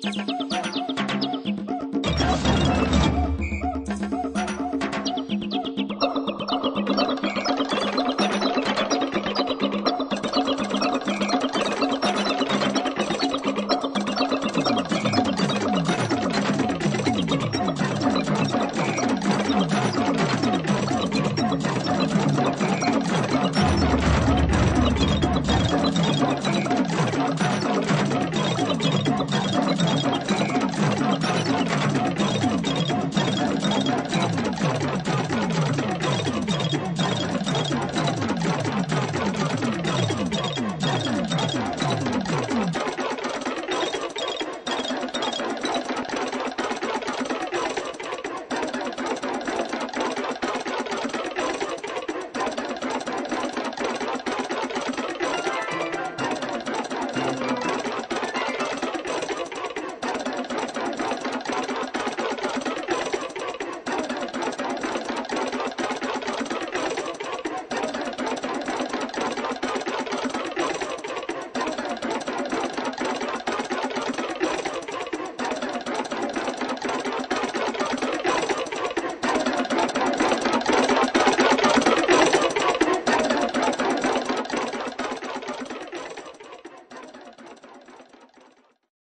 Thank you. Boom.